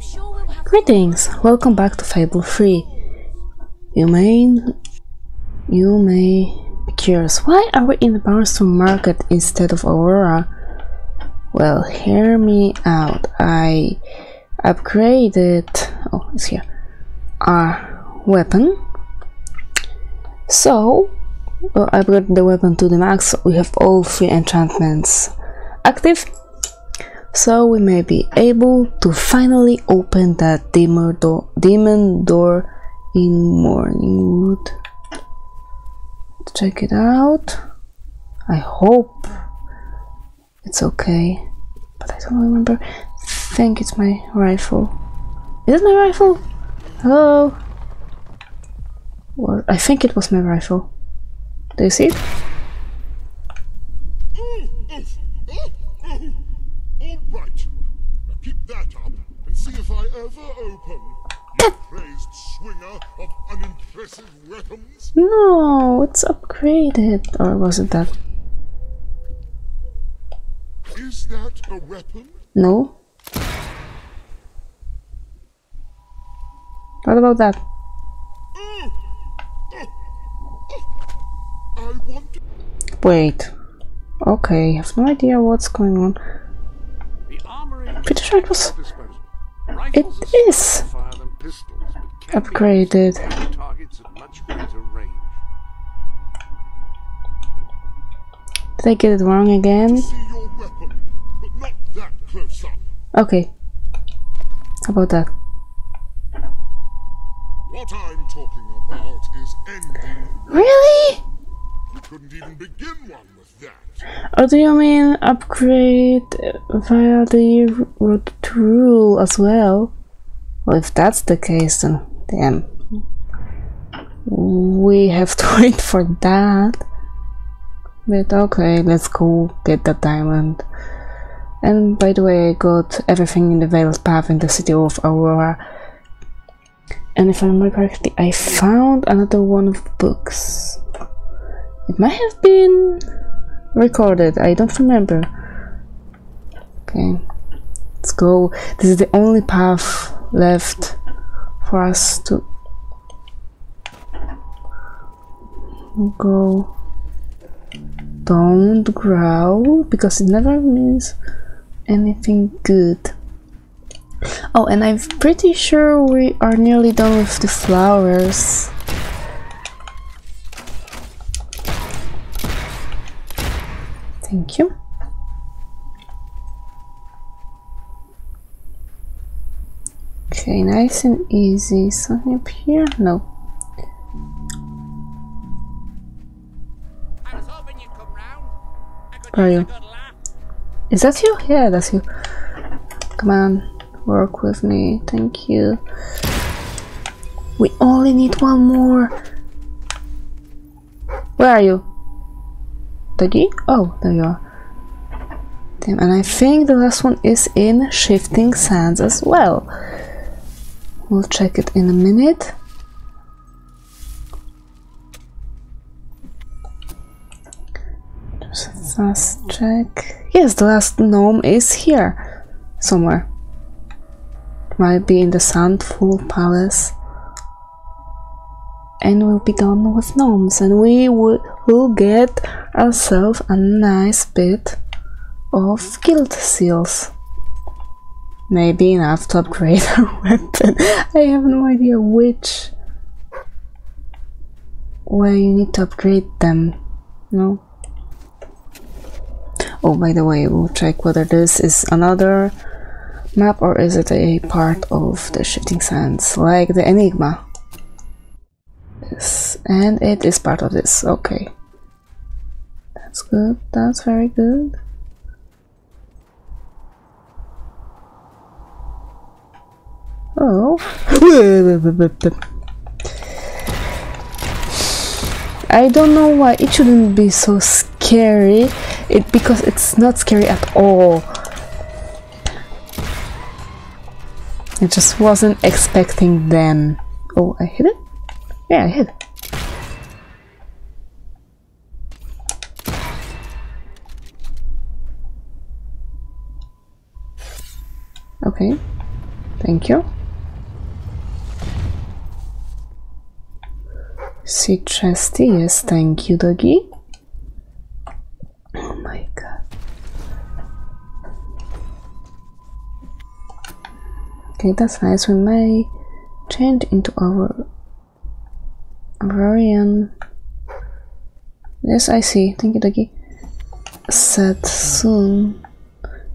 Sure we'll Greetings, welcome back to Fable 3. You may you may be curious, why are we in the Bowerstone Market instead of Aurora? Well, hear me out. I upgraded oh it's here our weapon. So well, I upgraded the weapon to the max. We have all three enchantments active so we may be able to finally open that demon door, demon door in Mourningwood. Check it out. I hope it's okay, but I don't remember. I think it's my rifle. Is it my rifle? Hello? Well, I think it was my rifle. Do you see it? All right. Now keep that up and see if I ever open. You praised swinger of unimpressive weapons. No, it's upgraded. Or was it that? Is that a weapon? No. What about that? Oh, oh, I want to Wait. Okay, I have no idea what's going on. The armory Pretty sure it was disposal. It is slower to fire than pistols, but can be upgraded. used to hit targets at much greater range. Did I get it wrong again? see your weapon, but not that close up. Okay. How about that? What I'm talking about is ending. Really? You couldn't even begin one. Or do you mean upgrade via the road to rule as well? Well, if that's the case, then damn. We have to wait for that. But okay, let's go get that diamond. And by the way, I got everything in the Veiled Path in the city of Aurora. And if I remember correctly, I found another one of the books. It might have been recorded, I don't remember. Okay, let's go. This is the only path left for us to go. Don't growl because it never means anything good. Oh, and I'm pretty sure we are nearly done with the flowers. Thank you. Okay, nice and easy. Something up here? No. Where are you? Is that you? Yeah, that's you. Come on, work with me. Thank you. We only need one more. Where are you? Doggy? Oh, there you are. Damn, and I think the last one is in Shifting Sands as well. We'll check it in a minute. Just a fast check. Yes, the last gnome is here somewhere. Might be in the Sandfall Palace. And we'll be done with gnomes, and we will will get ourselves a nice bit of guild seals. Maybe enough to upgrade our weapon. I have no idea which way you need to upgrade them. No. Oh, by the way, we'll check whether this is another map or is it a part of the Shifting Sands, like the Enigma. Yes, and it is part of this. Okay. That's good. That's very good. Oh. I don't know why it shouldn't be so scary. It because it's not scary at all. I just wasn't expecting them. Oh, I hit it? Yeah, I hit it. Okay. Thank you. See chesty, yes, thank you, doggy. Oh my god. Okay, that's nice. We may change into our Varian. Yes, I see. Thank you, doggy. Set soon.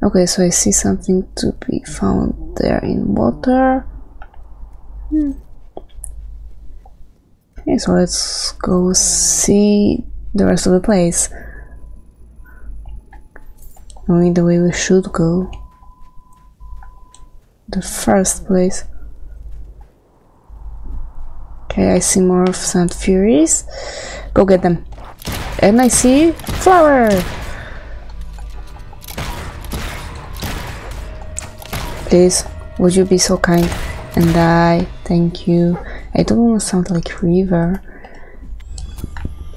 Okay, so I see something to be found there in water. Hmm. Okay, so let's go see the rest of the place. Only the way we should go. The first place. Okay, I see more of Sand Furies. Go get them. And I see flower. Please, would you be so kind and die? Thank you. I don't want to sound like Reaver.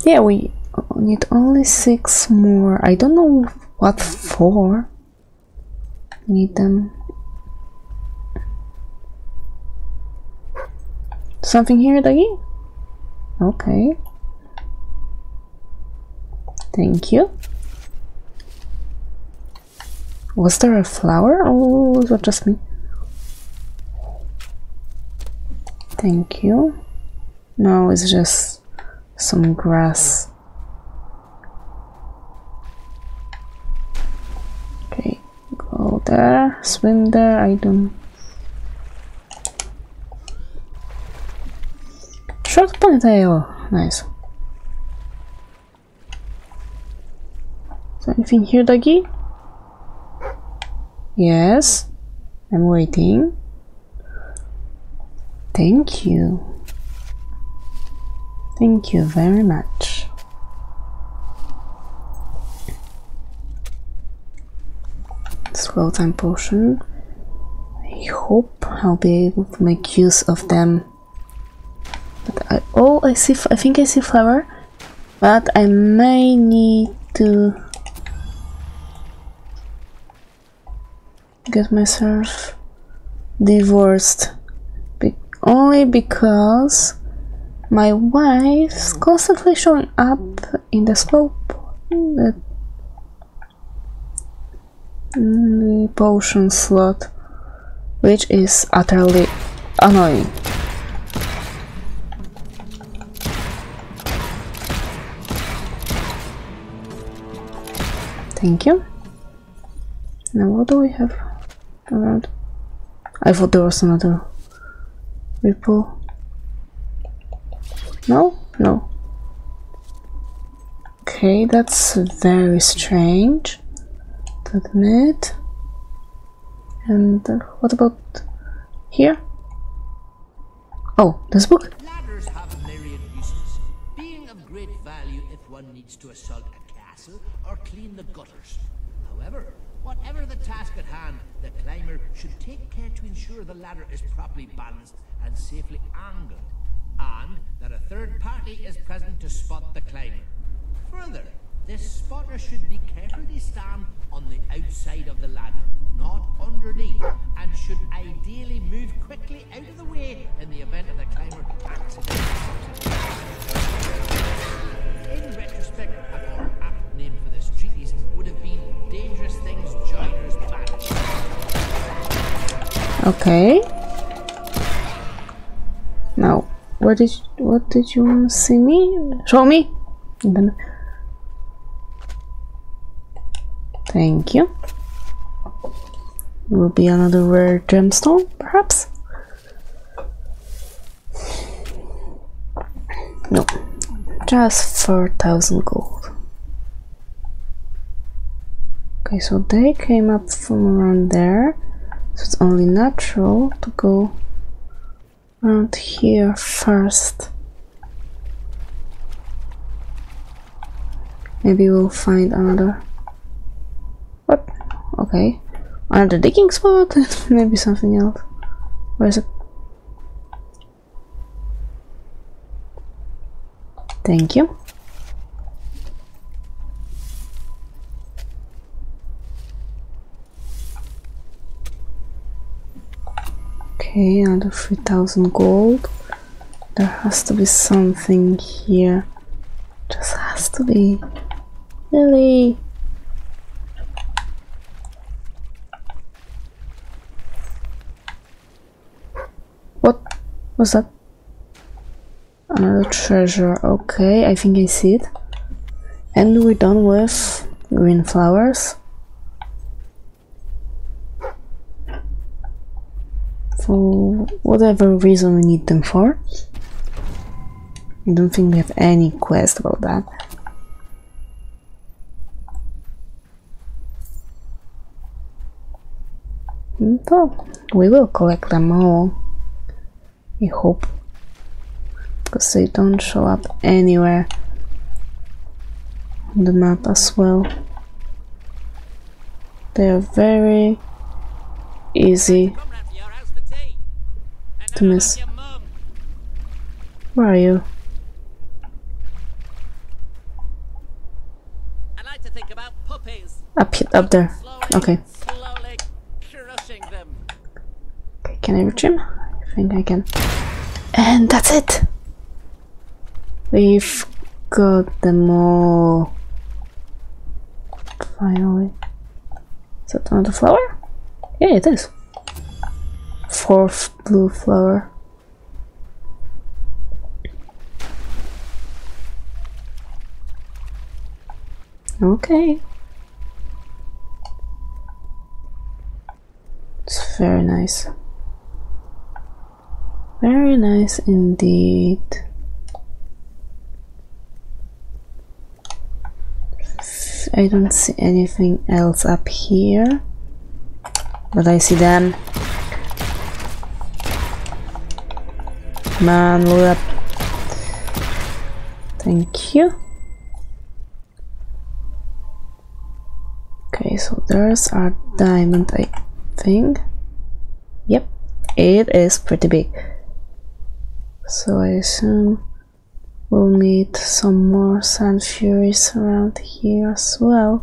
Yeah, we need only six more. I don't know what for. Need them. Something here, Doggy? Okay. Thank you. Was there a flower oh, or was that just me? Thank you. No, it's just some grass. Okay, go there, swim there, I don't... Short ponytail! Nice. Is there anything here, doggy? Yes, I'm waiting. Thank you. Thank you very much. Slow time potion. I hope I'll be able to make use of them. But I, oh, I see. I think I see flower, but I may need to get myself divorced Be only because my wife's constantly showing up in the slope the, the potion slot which is utterly annoying. Thank you. Now what do we have around. I thought there was another ripple. No? No. Okay, that's very strange to admit. And uh, what about here? Oh, this book? Ladders have myriad uses, being of great value if one needs to assault a castle or clean the gutters. However, whatever the task at hand, the climber should take care to ensure the ladder is properly balanced and safely angled, and that a third party is present to spot the climber. Further, this spotter should be carefully stand on the outside of the ladder, not underneath, and should ideally move quickly out of the way in the event of the climber accidentally In retrospect, a more apt name for Okay. Now, what did you, what did you want to see me? Show me. Then- Thank you. Will be another rare gemstone, perhaps. No, just four thousand gold. Okay, so they came up from around there. So it's only natural to go around here first. Maybe we'll find another. What? Okay. Another digging spot? Maybe something else. Where is it? Thank you. Okay, another 3000 gold. There has to be something here. Just has to be. Really? What was that? Another treasure. Okay, I think I see it. And we're done with green flowers. For whatever reason we need them for. I don't think we have any quest about that. So we will collect them all. I hope. Because they don't show up anywhere on the map as well. They are very easy Come round to your house for tea. And To miss. look at your mum. Where are you? I like to think about puppies. Up up there. Okay. slowly crushing them. Okay, can I reach him? I think I can. And that's it! We've got them all. Finally. Is that another flower? Yeah, it is. Fourth blue flower. Okay. It's very nice. Very nice indeed. I don't see anything else up here, but I see them. Load up. Thank you. Okay, so there's our diamond, I think. Yep, it is pretty big. So I assume we'll meet some more sand furies around here as well.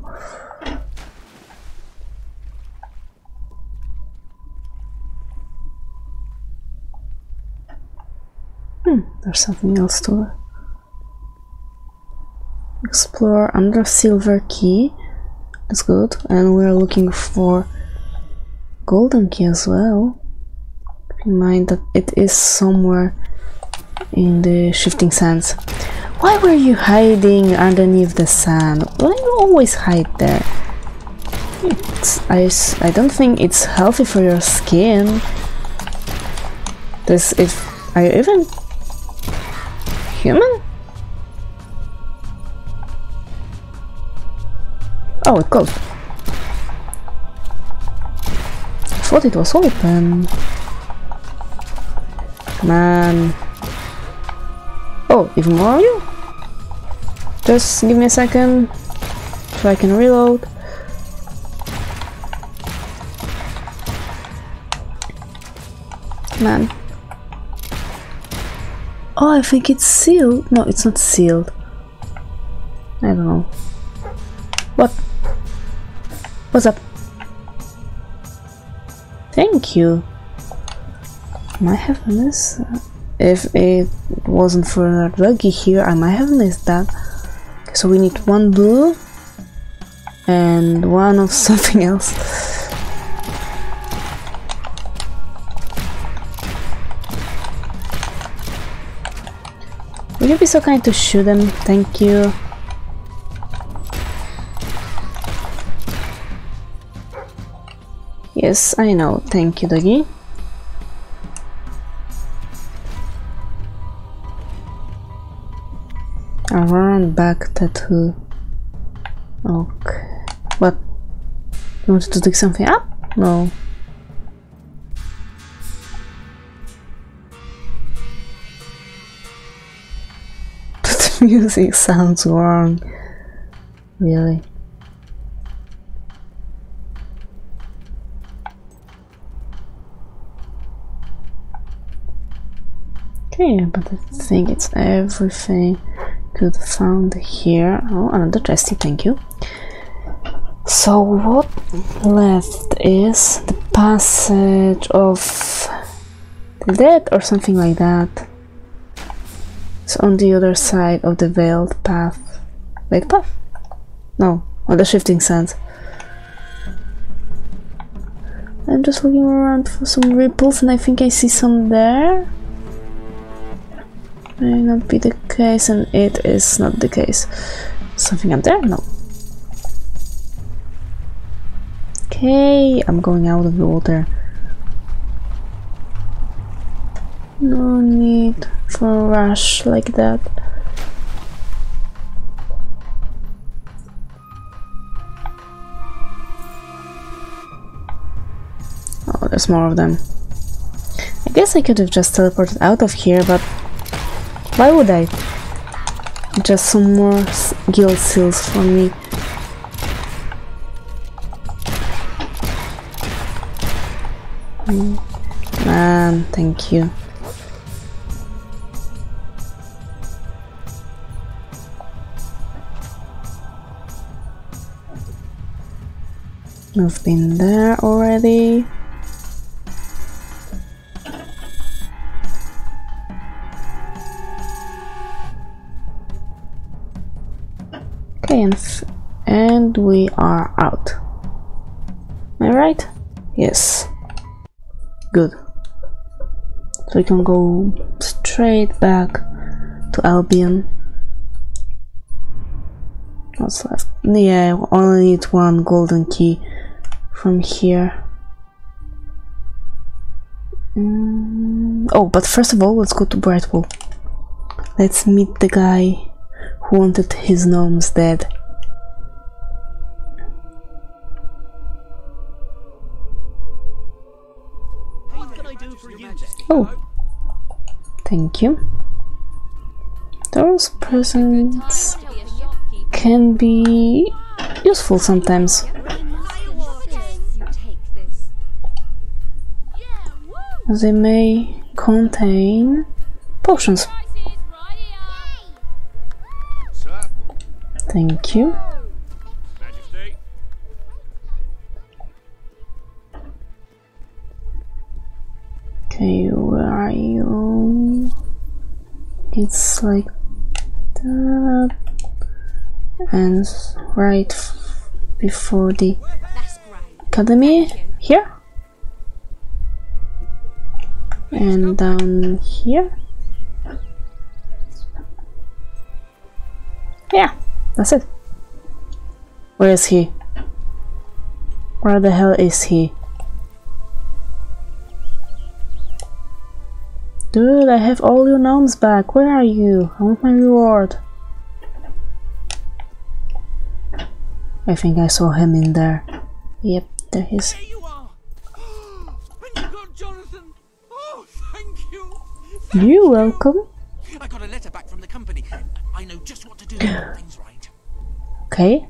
Hmm, there's something else to explore under silver key. That's good. And we're looking for golden key as well. Keep in mind that it is somewhere in the shifting sands. Why were you hiding underneath the sand? Why do you always hide there? It's, I, I don't think it's healthy for your skin. This if you even human? Oh, it closed. I thought it was open. Man. Oh, even more of you? Just give me a second so I can reload. Man. Oh, I think it's sealed. No, it's not sealed. I don't know. What? What's up? Thank you. Might have missed. If it wasn't for Ruggy here, I might have missed that. So we need one blue and one of something else. Would you be so kind to shoot them? Thank you. Yes, I know. Thank you, doggy. A run back tattoo. Okay. What? You wanted to dig something up? No. music sounds wrong. Really? Okay, but I think it's everything good found here. Oh, another chesty, thank you. So what left is the passage of the dead or something like that. It's on the other side of the veiled path. Wait, path? No, on the shifting sands. I'm just looking around for some ripples and I think I see some there. May not be the case and it is not the case. Something up there? No. Okay, I'm going out of the water. No need for a rush like that. Oh, there's more of them. I guess I could have just teleported out of here, but why would I? Just some more guild seals for me. Mm, Man, thank you. I've been there already. Okay, and, and we are out. Am I right? Yes. Good. So we can go straight back to Albion. What's left? Yeah, only need one golden key from here. Mm, oh, but first of all, let's go to Brightwall. Let's meet the guy who wanted his gnomes dead. What can I do for you, then? Oh, thank you. Those presents can be useful sometimes. They may contain potions. Thank you. Okay, where are you? It's like that. And right before the academy here. And down here. Yeah, that's it. Where is he? Where the hell is he? Dude, I have all your gnomes back. Where are you? I want my reward. I think I saw him in there. Yep, there he is. You're welcome. I got a letter back from the company. I know just what to do to things right. Okay.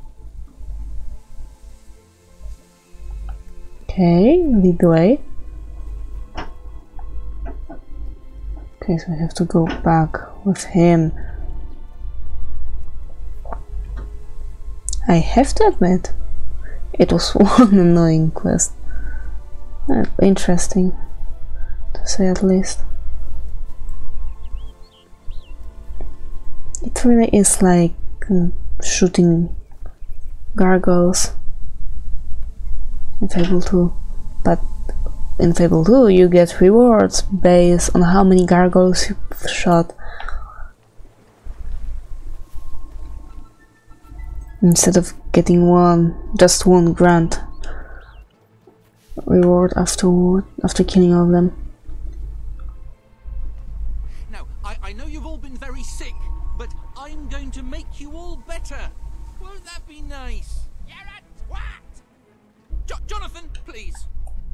Okay, lead the way. Okay, so we have to go back with him. I have to admit, it was one annoying quest. Uh, interesting, to say at least. It really is like uh, shooting gargoyles in Fable 2. But in Fable 2 you get rewards based on how many gargoyles you've shot. Instead of getting one, just one grant reward after after killing all of them. Now, I, I know you've all been very sick, I'm going to make you all better. Won't that be nice? You're a twat! Jo- Jonathan, please.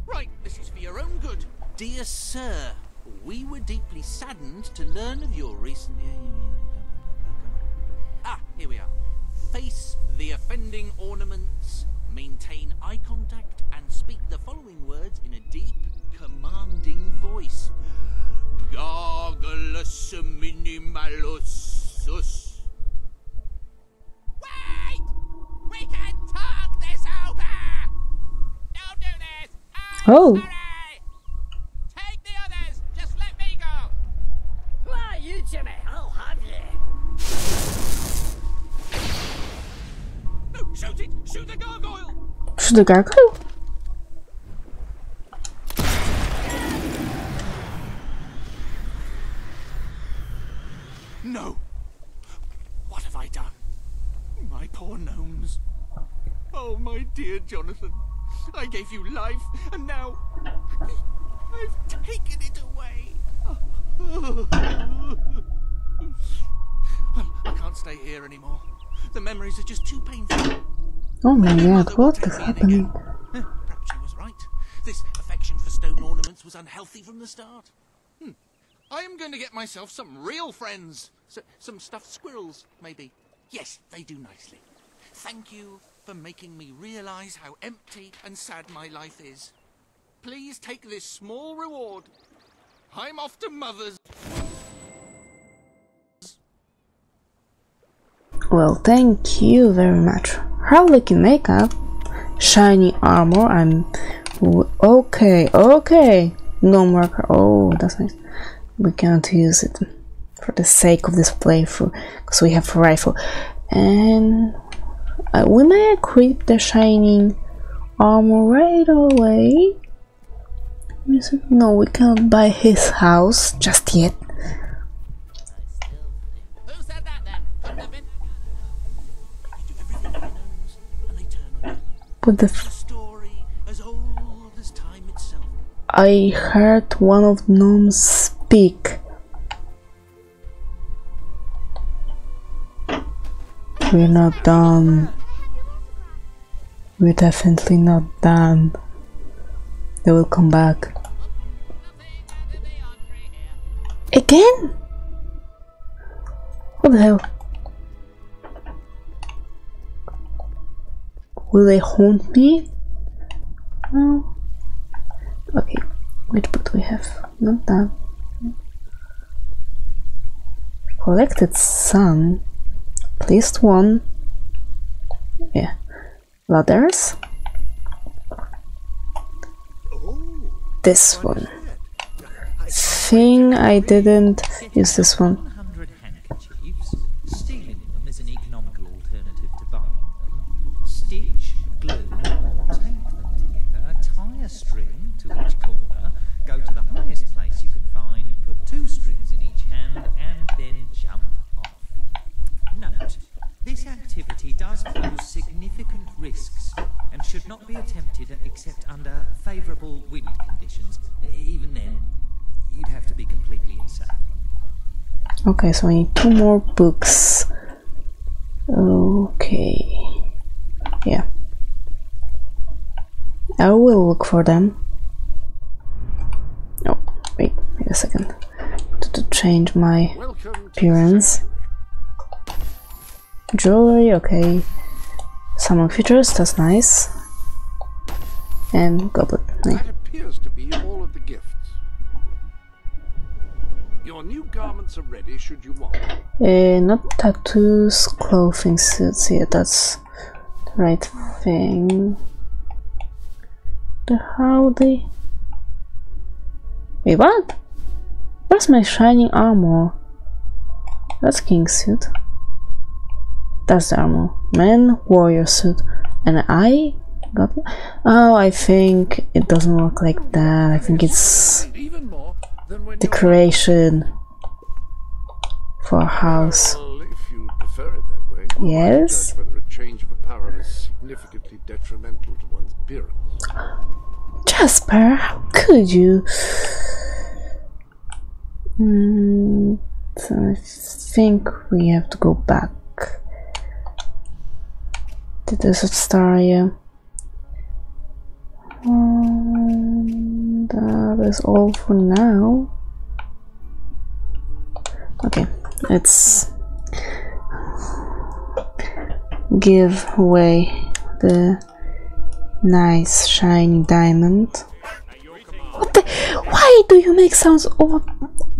Right, this is for your own good. Dear sir, we were deeply saddened to learn of your recent. Ah, here we are. Face the offending ornaments, maintain eye contact, and speak the following words in a deep, commanding voice. Gargulus Wait! We can talk this over! Don't do this! I'm oh! Sorry. Take the others! Just let me go! Who are you, Jimmy? I'll have you! No, shoot it! Shoot the gargoyle! Shoot the gargoyle? You life, and now I've taken it away. well, I can't stay here anymore. The memories are just too painful. Oh my god, what is happening? Perhaps she was right. This affection for stone ornaments was unhealthy from the start. Hmm. I am going to get myself some real friends. S- some stuffed squirrels, maybe. Yes, they do nicely. Thank you for making me realize how empty and sad my life is. Please take this small reward. I'm off to Mother's. Well, thank you very much. How lucky makeup, shiny armor. I'm okay. Okay, no marker. Oh, that's nice. We can't use it for the sake of this playthrough because we have a rifle, and uh, we may equip the shining armor right away. No, we cannot buy his house just yet. But the. I heard one of gnomes speak. We're not done. We're definitely not done. They will come back. Again? What the hell? Will they haunt me? No. Okay, which book do we have? Not that. Collected. At least one. Yeah. Ladders. This one. Thing I didn't use this one. Should not be attempted except under favourable wind conditions. Even then, you'd have to be completely insane. Okay, so I need two more books. Okay. Yeah. I will look for them. Oh, wait, wait a second. To, to change my appearance. Jewelry, okay. Summon features, that's nice. And goblet. That appears to be all of the gifts. Your new garments are ready should you want. Uh, not tattoos, clothing suits. Yeah, that's the right thing. The howdy. Wait, what? Where's my shining armor? That's king suit. That's the armor. Man, warrior suit. And I got. Oh, I think it doesn't work like that. I think it's Even more than when decoration for a house. Well, if you prefer it that way. one might Yes. Judge whether a change of apparel is significantly detrimental to one's appearance. Jasper, how could you? Mm, I think we have to go back to the Desert Star, yeah. And uh, that is all for now. Okay, let's give away the nice shiny diamond. What the? Why do you make sounds over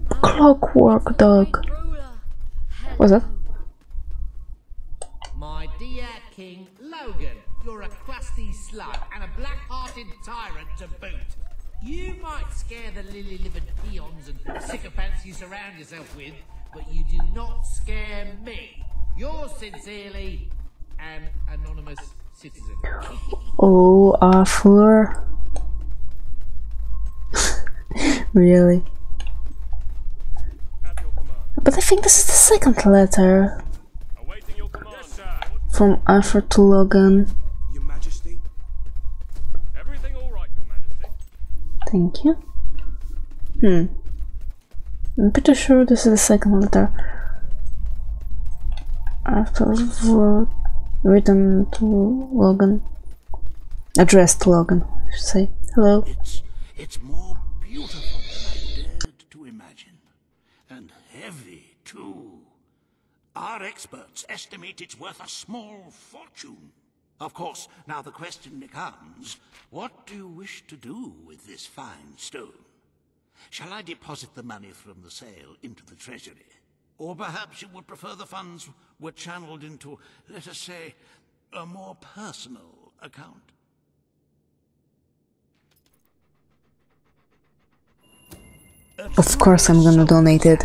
clockwork, dog? What's that? You might scare the lily-livered peons and sycophants you surround yourself with, but you do not scare me. Yours sincerely, an anonymous citizen. Oh, Arthur. really? Have your command. But I think this is the second letter your command. From Arthur to Logan. Your Majesty? Everything all right, Your Majesty? Thank you. Hmm. I'm pretty sure this is the second letter. After written to Logan. Addressed to Logan, I should say. Hello. It's it's more beautiful than I dared to imagine. And heavy, too. Our experts estimate it's worth a small fortune. Of course, now the question becomes, what do you wish to do with this fine stone? Shall I deposit the money from the sale into the treasury? Or perhaps you would prefer the funds were channeled into, let us say, a more personal account? Of course I'm gonna donate it.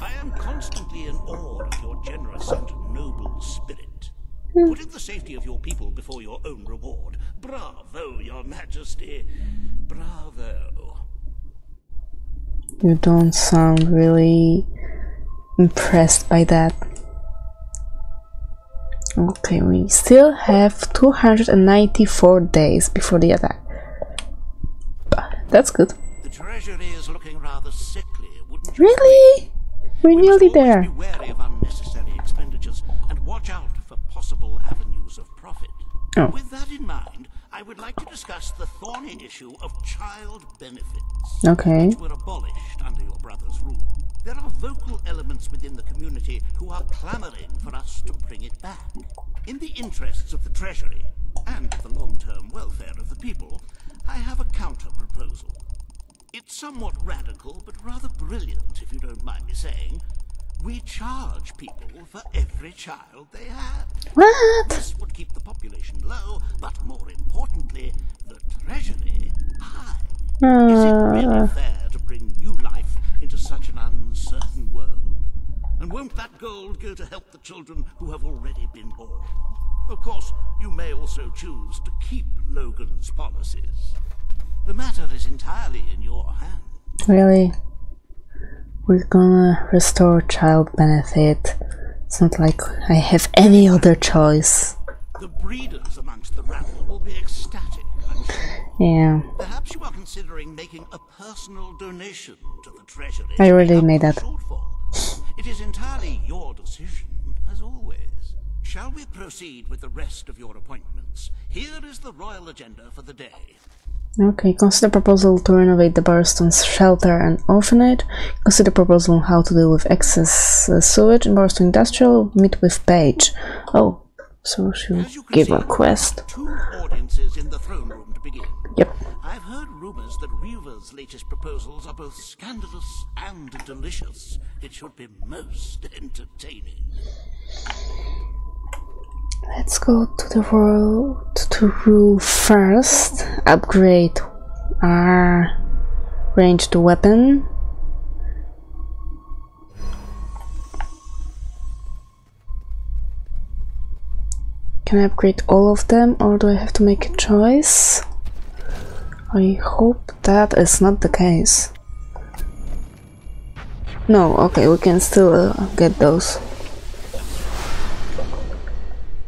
I am constantly in awe of your generous Hmm. Putting the safety of your people before your own reward. Bravo, your majesty. Bravo. You don't sound really impressed by that. Okay, we still have 294 days before the attack. That's good. The treasury is looking rather sickly, wouldn't you? Really? We're We nearly there. Be wary of unnecessary expenditures and watch out Oh. With that in mind, I would like to discuss the thorny issue of child benefits. Okay. which were abolished under your brother's rule. There are vocal elements within the community who are clamoring for us to bring it back. In the interests of the Treasury and the long-term welfare of the people, I have a counter-proposal. It's somewhat radical, but rather brilliant, if you don't mind me saying. We charge people for every child they have. What? This would keep the population low, but more importantly, the treasury high. Is it really Uh, fair to bring new life into such an uncertain world? And won't that gold go to help the children who have already been born? Of course, you may also choose to keep Logan's policies. The matter is entirely in your hands. really? We're gonna restore child benefit. It's not like I have any other choice. The breeders amongst the rabble will be ecstatic, Yeah, Perhaps you are considering making a personal donation to the treasury. I already made that. It is entirely your decision, as always. Shall we proceed with the rest of your appointments? Here is the royal agenda for the day. Okay, consider proposal to renovate the Bowerstone's shelter and orphanage. Consider proposal on how to deal with excess uh, sewage in Bowerstone Industrial. Meet with Page. Oh, so she'll As you can give a quest. Two audiences in the throne room to begin. Yep. I've heard rumors that Reaver's latest proposals are both scandalous and delicious. It should be most entertaining. Let's go to the road to rule first. Upgrade our ranged weapon. Can I upgrade all of them or do I have to make a choice? I hope that is not the case. No, okay, we can still uh, get those.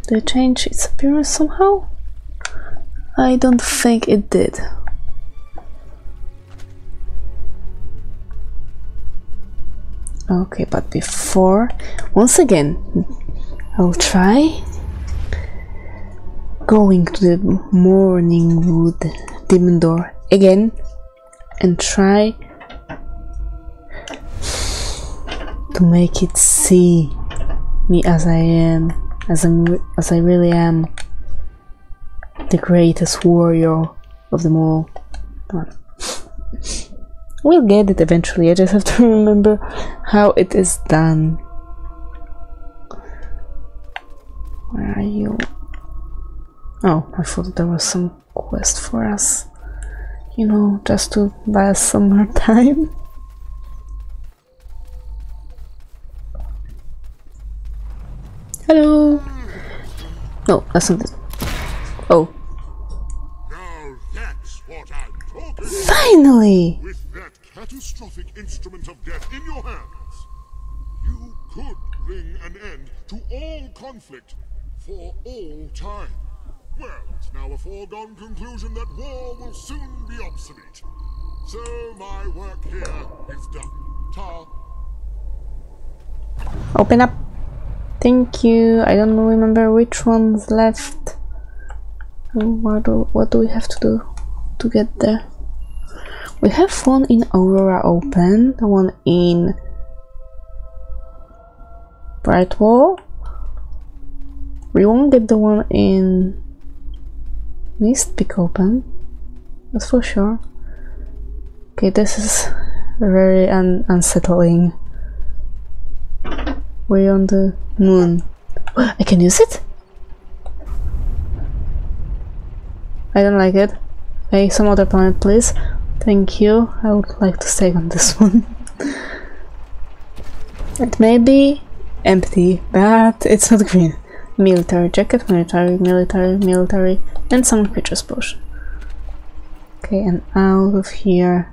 Did it change its appearance somehow? I don't think it did. Okay, but before, once again, I'll try going to the Mourningwood Demon Door again and try to make it see me as I am, as I'm, as I really am, the greatest warrior of them all. We'll get it eventually. I just have to remember how it is done. Where are you? Oh, I thought there was some quest for us. You know, just to buy us some more time. Hello. No, that's not. Oh, Now that's what I'm finally! With that catastrophic instrument of death in your hands, you could bring an end to all conflict for all time. Well, it's now a foregone conclusion that war will soon be obsolete. So my work here is done. Ta. Open up. Thank you. I don't remember which one's left. What do, what do we have to do to get there? We have one in Aurora open, the one in Brightwall. We won't get the one in Mistpeak open, that's for sure. Okay, this is very un unsettling. We're on the moon. I can use it? I don't like it. Hey, some other planet, please. Thank you. I would like to stay on this one. it may be empty, but it's not green. Military jacket, military, military, military, and some creatures potion. Okay, and out of here.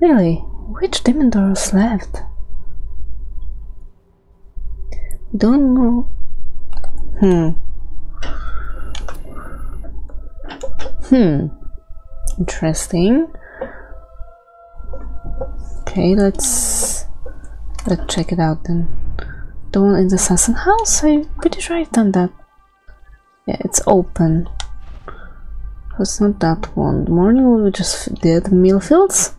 Really? Which demon doors left? Don't know. Hmm. Hmm. Interesting. Okay, let's let's check it out then. The one in the assassin house? I'm pretty sure I've done that. Yeah, it's open. It's not that one. Morning we just did Millfields?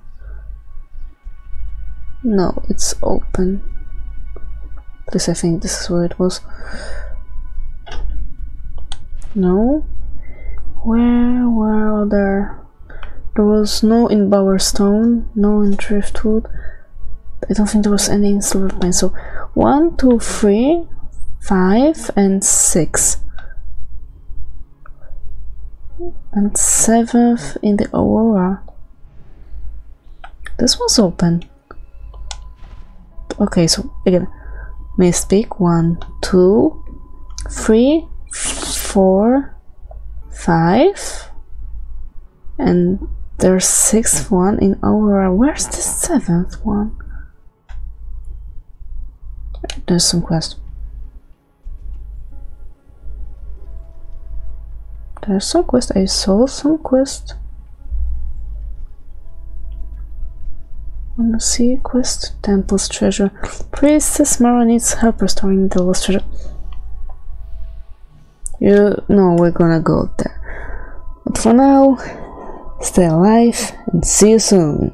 No, it's open. Least I think this is where it was. No? Where were other? There was no in Bowerstone, no in Driftwood. I don't think there was any in Silverpine. So one, two, three, five, and six. And seventh in the Aurora. This was open. Okay, so again, Mistpeak one, two, three, four, five, and there's sixth one in Aurora. Where's the seventh one? There's some quest. There's some quest. I saw some quest. Wanna see quest? Temple's treasure. Priestess Mara needs help restoring the lost treasure. You know we're gonna go there. But for now, stay alive and see you soon.